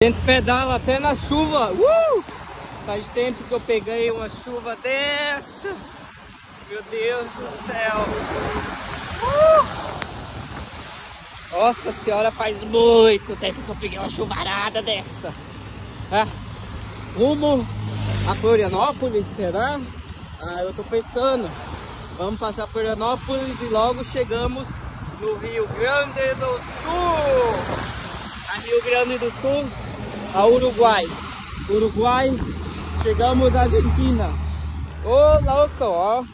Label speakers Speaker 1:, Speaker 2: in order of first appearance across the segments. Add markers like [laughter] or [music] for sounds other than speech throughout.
Speaker 1: A gente pedala até na chuva. Uh! Faz tempo que eu peguei uma chuva dessa. Meu Deus do céu. Uh! Nossa senhora, faz muito tempo que eu peguei uma chuvarada dessa. Ah, rumo a Florianópolis, será? Ah, eu tô pensando. Vamos passar por Florianópolis e logo chegamos no Rio Grande do Sul. A Rio Grande do Sul, a Uruguai. Uruguai, chegamos à Argentina. Ô oh, louco, ó.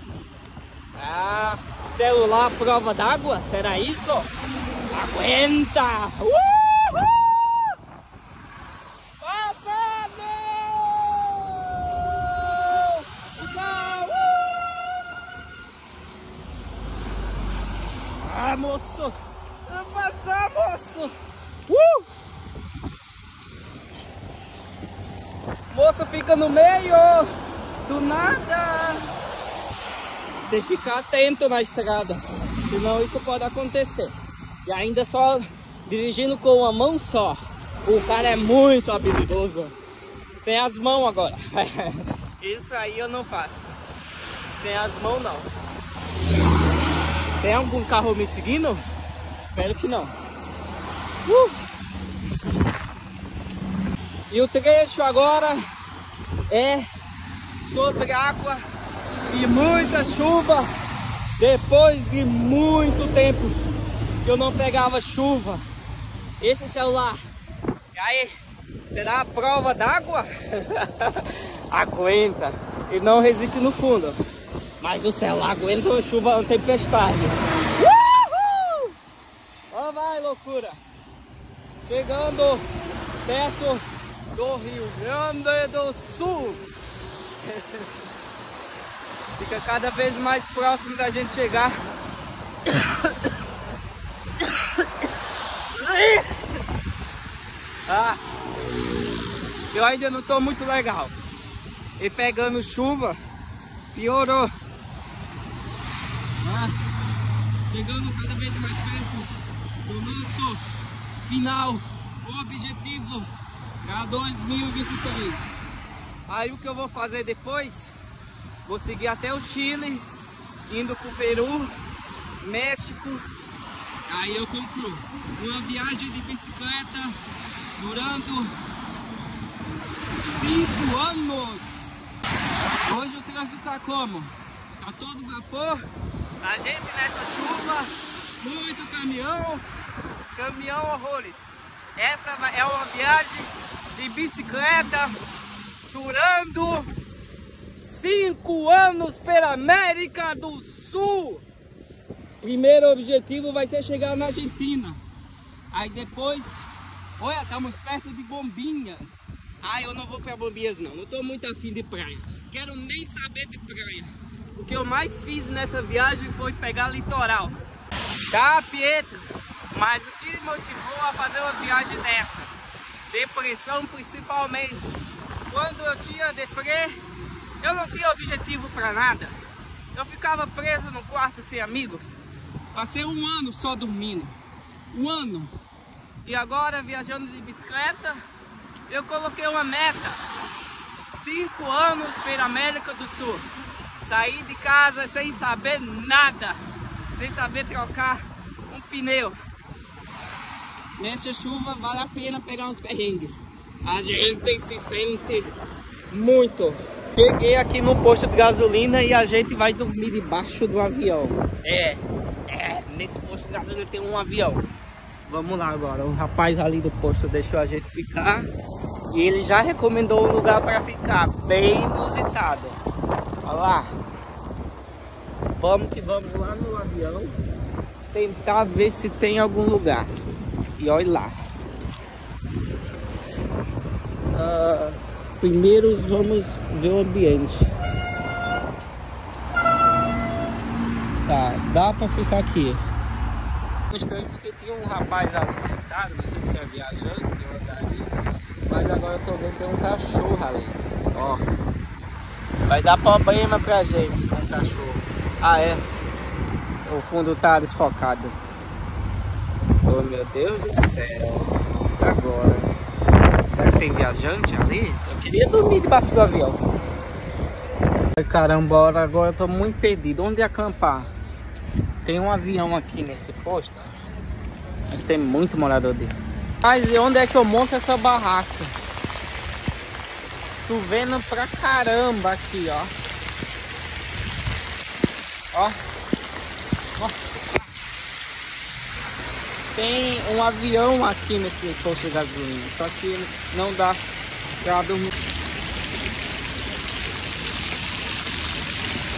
Speaker 1: Ah, celular prova d'água, será isso? Aguenta! Passando! Ah, moço! Passar, moço! Moço fica no meio do nada. Tem que ficar atento na estrada, senão isso pode acontecer. E ainda só dirigindo com uma mão só. O cara é muito habilidoso. Sem as mãos agora. [laughs] Isso aí eu não faço. Sem as mãos não. Tem algum carro me seguindo? Espero que não. Uh! E o trecho agora é sobre água e muita chuva depois de muito tempo que eu não pegava chuva. Esse celular, e aí, será a prova d'água? [laughs] aguenta e não resiste no fundo. Mas o celular aguenta uma chuva, uma tempestade. Uhul! Ó vai, loucura! Chegando perto do Rio Grande do Sul. Fica cada vez mais próximo da gente chegar. Ah, eu ainda não tô muito legal. E pegando chuva, piorou. Ah, chegando cada vez mais perto do nosso final, objetivo para 2023. Aí o que eu vou fazer depois? Vou seguir até o Chile, indo pro Peru, México. Aí eu concluo uma viagem de bicicleta durando cinco anos. Hoje o trânsito tá como? Tá todo vapor. A gente nessa chuva, muito caminhão, caminhão horrores. Essa é uma viagem de bicicleta durando cinco anos pela América do Sul. Primeiro objetivo vai ser chegar na Argentina. Aí depois, olha, estamos perto de Bombinhas. Ah, eu não vou para Bombinhas não, não estou muito afim de praia. Quero nem saber de praia. O que eu mais fiz nessa viagem foi pegar litoral. Tá, Pietro? Mas o que me motivou a fazer uma viagem dessa? Depressão principalmente. Quando eu tinha deprê, eu não tinha objetivo para nada. Eu ficava preso no quarto sem amigos. Passei um ano só dormindo. Um ano. E agora, viajando de bicicleta, eu coloquei uma meta. Cinco anos pela América do Sul. Saí de casa sem saber nada. Sem saber trocar um pneu. Nessa chuva vale a pena pegar uns perrengues. A gente se sente muito. Cheguei aqui no posto de gasolina e a gente vai dormir debaixo do avião. É, é, nesse posto de gasolina tem um avião. Vamos lá agora, o rapaz ali do posto deixou a gente ficar e ele já recomendou um lugar para ficar, bem inusitado. Olha lá. Vamos que vamos lá no avião tentar ver se tem algum lugar. E olha lá. Uh, primeiro vamos ver o ambiente. Tá, dá pra ficar aqui. Estranho porque tinha um rapaz ali sentado, não sei se é viajante ou andaria. Mas agora eu tô vendo tem um cachorro ali. Ó. Vai dar problema pra gente com um cachorro. Ah é. O fundo tá desfocado. Meu Deus do céu. Agora. tem viajante ali. Eu queria dormir debaixo do avião. Caramba, agora eu tô muito perdido. Onde acampar? Tem um avião aqui nesse posto. Mas tem muito morador dele. Mas e onde é que eu monto essa barraca? Chovendo pra caramba aqui, ó. Ó. Nossa. Tem um avião aqui nesse posto de gasolina. Só que não dá pra dormir.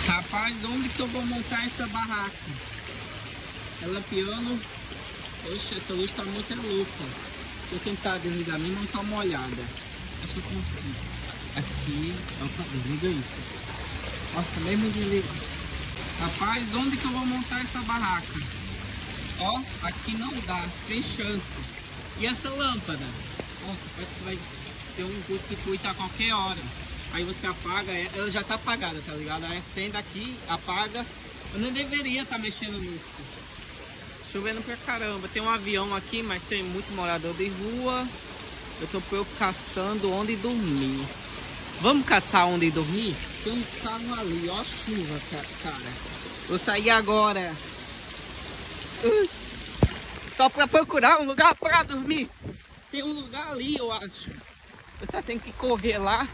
Speaker 1: Rapaz, onde que eu vou montar essa barraca? Ela piano. Oxe, essa luz tá muito louca. Vou tentar desligar mim, não tá molhada. Acho que eu consigo. Aqui, opa, desliga isso. Nossa, mesmo desliga. Rapaz, onde que eu vou montar essa barraca? Ó, aqui não dá, tem chance. E essa lâmpada? Nossa, parece que vai ter um curto-circuito a qualquer hora. Aí você apaga, é, ela já tá apagada, tá ligado? Aí acende aqui, apaga. Eu não deveria estar tá mexendo nisso. Chovendo pra caramba. Tem um avião aqui, mas tem muito morador de rua. Eu tô caçando onde dormir. Vamos caçar onde dormir? Tem um ali, ó a chuva, cara. Vou sair agora. Só pra procurar um lugar pra dormir. Tem um lugar ali, eu acho. Você tem que correr lá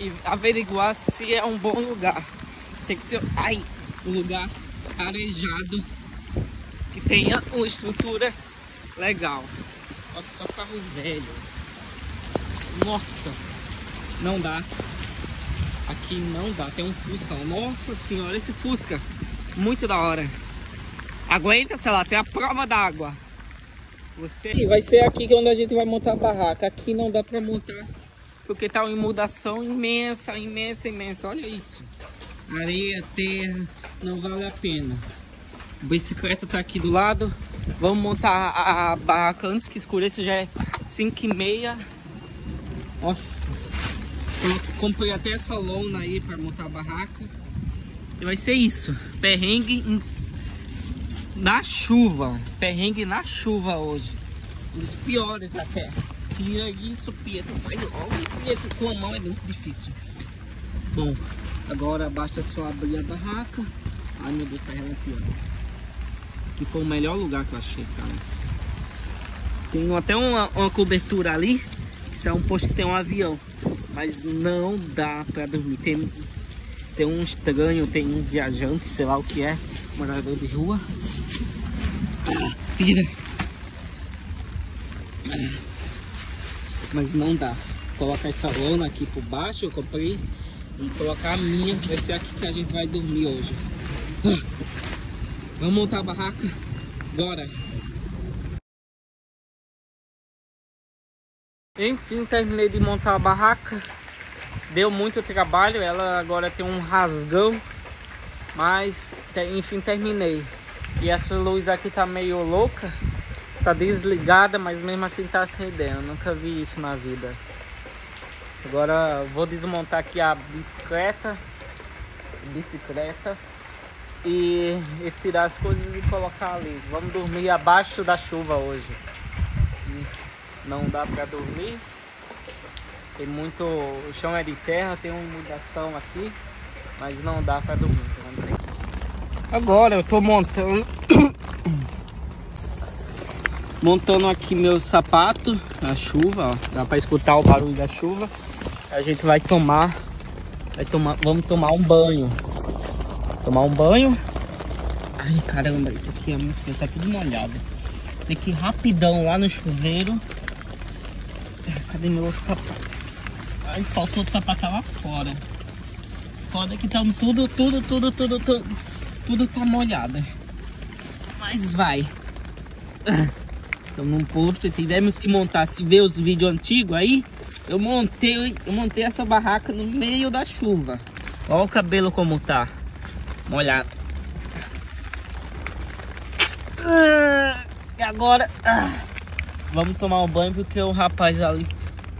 Speaker 1: e averiguar se é um bom lugar. Tem que ser ai, um lugar arejado que tenha uma estrutura legal. Nossa, só carro velho. Nossa, não dá. Aqui não dá. Tem um Fusca. Nossa senhora, esse Fusca. Muito da hora. Aguenta, sei lá, tem a prova d'água. Você... Vai ser aqui onde a gente vai montar a barraca. Aqui não dá pra montar porque tá uma inundação imensa, imensa, imensa. Olha isso. Areia, terra, não vale a pena. A bicicleta tá aqui do lado. Vamos montar a barraca antes que escureça, já é 5 e meia. Nossa. Comprei até essa lona aí para montar a barraca. E vai ser isso. Perrengue na chuva. Perrengue na chuva hoje. Dos piores até. Tira isso, Pietro. Faz logo, Pietro. Com a mão é muito difícil. Bom, agora basta só abrir a barraca. Ai meu Deus, tá relampeando. Que foi o melhor lugar que eu achei, cara. Tem até uma, uma cobertura ali. Que é um posto que tem um avião. Mas não dá pra dormir. Tem, tem um estranho, tem um viajante, sei lá o que é. Morador de rua. Tira. Mas não dá. Colocar essa lona aqui por baixo, eu comprei. E colocar a minha, vai ser aqui que a gente vai dormir hoje. Vamos montar a barraca agora. Enfim, terminei de montar a barraca. Deu muito trabalho, ela agora tem um rasgão. Mas, enfim, terminei. E essa luz aqui tá meio louca. Tá desligada, mas mesmo assim tá acendendo. Nunca vi isso na vida. Agora vou desmontar aqui a bicicleta. Bicicleta. E, e tirar as coisas e colocar ali. Vamos dormir abaixo da chuva hoje. Não dá pra dormir. Tem muito. O chão é de terra, tem uma inundação aqui. Mas não dá pra dormir. Agora eu tô montando [coughs] Montando aqui meu sapato na chuva, ó. Dá pra escutar o barulho da chuva. A gente vai tomar, vai tomar, vamos tomar um banho. Tomar um banho. Ai, caramba, isso aqui, a minha tá tudo molhada. Tem que ir rapidão lá no chuveiro. Cadê meu outro sapato? Faltou outro sapato lá fora. Foda que tá tudo, tudo, tudo, tudo, tudo, tudo tá molhado. Mas vai. Estamos num posto e tivemos que montar. Se ver os vídeos antigos aí, eu montei, eu montei essa barraca no meio da chuva. Olha o cabelo como tá. Molhado. E agora, ah, vamos tomar um banho porque o rapaz ali,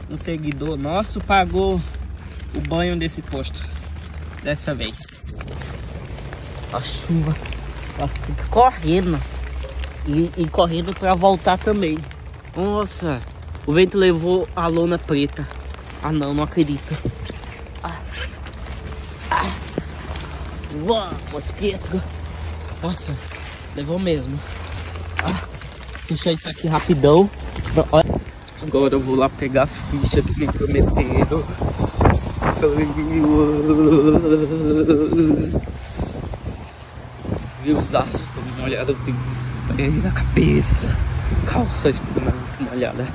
Speaker 1: um seguidor nosso, pagou o banho desse posto. Dessa vez. A chuva. Ela correndo e, e correndo para voltar também. Nossa, O vento levou a lona preta. Ah não, não acredito. Ah. Ah. Vamos, Pietro. Nossa, levou mesmo. Ah. Deixa isso aqui rapidão. Olha. Agora eu vou lá pegar a ficha que me prometeram. Os aços todos molhados, eu tenho pés, a cabeça, calças toda muito molhada.